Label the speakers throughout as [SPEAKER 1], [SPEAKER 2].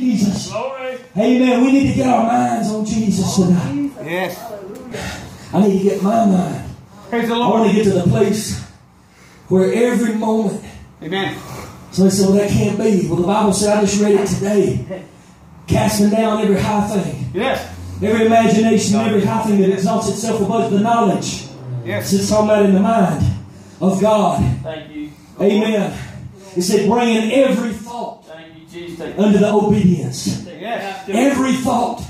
[SPEAKER 1] Jesus.
[SPEAKER 2] Glory.
[SPEAKER 1] Amen. We need to get our minds on Jesus tonight.
[SPEAKER 3] Yes.
[SPEAKER 1] I need to get my mind.
[SPEAKER 3] Praise the
[SPEAKER 1] I want to get to the place where every moment.
[SPEAKER 3] Amen.
[SPEAKER 1] Somebody said, well, that can't be. Well, the Bible said, I just read it today. Casting down every high thing,
[SPEAKER 3] Yes.
[SPEAKER 1] every imagination, every high thing that exalts itself above the knowledge.
[SPEAKER 3] Yes.
[SPEAKER 1] It's talking about in the mind of God.
[SPEAKER 2] Thank you.
[SPEAKER 1] Amen. It said, bringing every thought
[SPEAKER 2] Thank you, Jesus.
[SPEAKER 1] under the obedience.
[SPEAKER 3] Yes.
[SPEAKER 1] Every thought.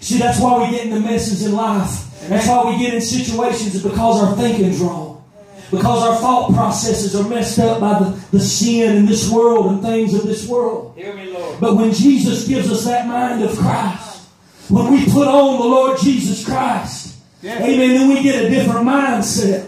[SPEAKER 1] See, that's why we get in the messes in life. That's why we get in situations is because our thinking's wrong. Because our thought processes are messed up by the, the sin in this world and things of this world.
[SPEAKER 2] Hear me, Lord.
[SPEAKER 1] But when Jesus gives us that mind of Christ, when we put on the Lord Jesus Christ,
[SPEAKER 3] Yes.
[SPEAKER 1] amen, then we get a different mindset.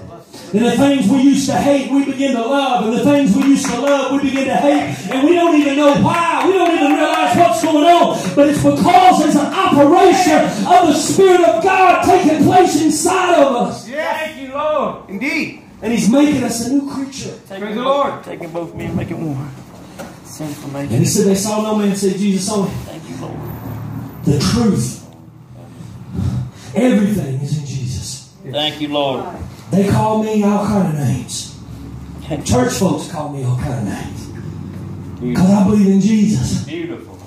[SPEAKER 1] And the things we used to hate, we begin to love. And the things we used to love, we begin to hate. And we don't even know why. We don't even realize what's going on. But it's because there's an operation of the Spirit of God taking place inside of us.
[SPEAKER 3] Yes.
[SPEAKER 2] Thank you, Lord.
[SPEAKER 3] Indeed.
[SPEAKER 1] And He's making us a new creature.
[SPEAKER 2] Taking
[SPEAKER 3] the
[SPEAKER 2] both-
[SPEAKER 3] Lord.
[SPEAKER 2] Taking both me and making one. Sinful
[SPEAKER 1] And
[SPEAKER 2] nature.
[SPEAKER 1] He said they saw no man say Jesus only.
[SPEAKER 2] Thank you, Lord.
[SPEAKER 1] The truth. Everything is in Jesus.
[SPEAKER 2] Thank you, Lord.
[SPEAKER 1] They call me all kind of names. Church folks call me all kind of names. Because I believe in Jesus.
[SPEAKER 2] Beautiful.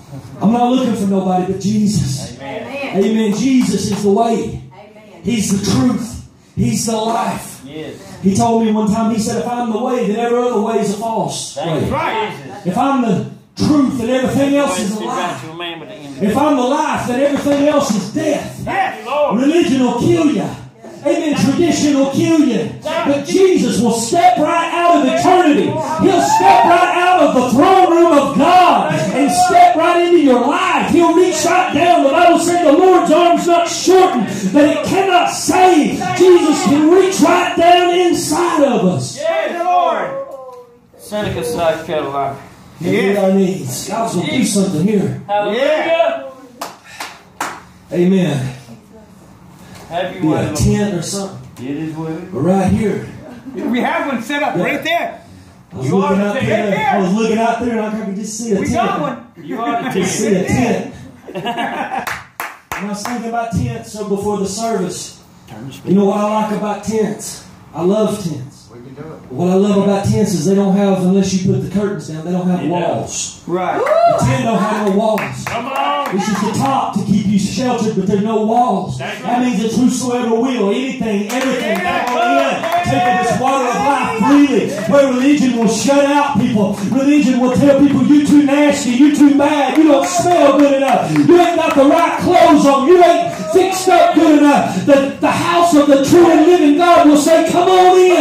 [SPEAKER 1] I'm not looking for nobody but Jesus.
[SPEAKER 2] Amen.
[SPEAKER 1] Amen. Jesus is the way.
[SPEAKER 4] Amen.
[SPEAKER 1] He's the truth. He's the life.
[SPEAKER 2] Yes.
[SPEAKER 1] He told me one time, he said, if I'm the way, then every other way is a false
[SPEAKER 2] Thank
[SPEAKER 1] way.
[SPEAKER 3] Right.
[SPEAKER 1] If I'm the truth, then everything else is a lie.
[SPEAKER 2] to a man with the end of
[SPEAKER 1] If I'm the life, then everything else is death.
[SPEAKER 2] Thank you, Lord.
[SPEAKER 1] Religion will kill you. Amen. Tradition will kill you. But Jesus will step right out of eternity. He'll step right out of the throne room of God and step right into your life. He'll reach right down. The Bible said the Lord's arm's not shortened, that it cannot save. Jesus can reach right down inside of us.
[SPEAKER 2] Yes, Lord. Seneca, South Carolina.
[SPEAKER 1] And meet our needs. God's going to do something here.
[SPEAKER 2] Hallelujah.
[SPEAKER 1] Amen.
[SPEAKER 2] Happy
[SPEAKER 1] Be a
[SPEAKER 2] wedding.
[SPEAKER 1] tent or something.
[SPEAKER 2] It is well.
[SPEAKER 1] But right here.
[SPEAKER 3] We have one set up right there.
[SPEAKER 1] I was
[SPEAKER 3] You
[SPEAKER 1] looking out there.
[SPEAKER 3] right there.
[SPEAKER 1] I was looking out there and I could just see a
[SPEAKER 3] We
[SPEAKER 1] tent.
[SPEAKER 3] got one.
[SPEAKER 2] You are the
[SPEAKER 1] Just
[SPEAKER 2] king.
[SPEAKER 1] see a tent. and I was thinking about tents so before the service. You know what I like about tents? I love tents.
[SPEAKER 5] We can do it.
[SPEAKER 1] What I love about tents is they don't have, unless you put the curtains down, they don't have
[SPEAKER 2] Yeah.
[SPEAKER 1] walls.
[SPEAKER 3] Right.
[SPEAKER 1] The tent don't have no walls.
[SPEAKER 2] Come on.
[SPEAKER 1] It's just a top to keep you sheltered, but there's no walls. That means it's whosoever will, anything, everything, come on in. Take of this water of life freely. Where religion will shut out people. Religion will tell people you too nasty, you too bad, you don't smell good enough. You ain't got the right clothes on, you ain't fixed up good enough. The, the house of the true and living God will say, come on in.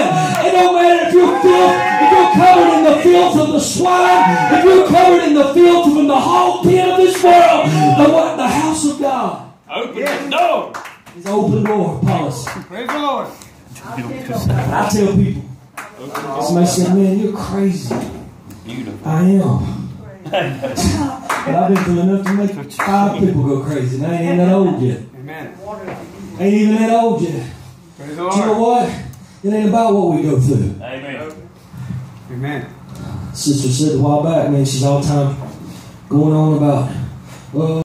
[SPEAKER 1] It don't matter if you're filth, if you're covered in the filth of the swine, if you're covered in the filth from the hog pen of this world, the, what, the house of God
[SPEAKER 2] Open the door.
[SPEAKER 1] is open door policy.
[SPEAKER 3] Praise the Lord.
[SPEAKER 1] I tell people, somebody said, man, you're crazy.
[SPEAKER 2] Beautiful.
[SPEAKER 1] I am. but I've been through enough to make five people go crazy. And I ain't that old yet.
[SPEAKER 3] Amen.
[SPEAKER 1] Ain't even that old yet.
[SPEAKER 3] Praise the
[SPEAKER 1] But you know what? It ain't about what we go through.
[SPEAKER 2] Amen.
[SPEAKER 3] Amen.
[SPEAKER 1] Sister said a while back, man, she's all the time going on about, well,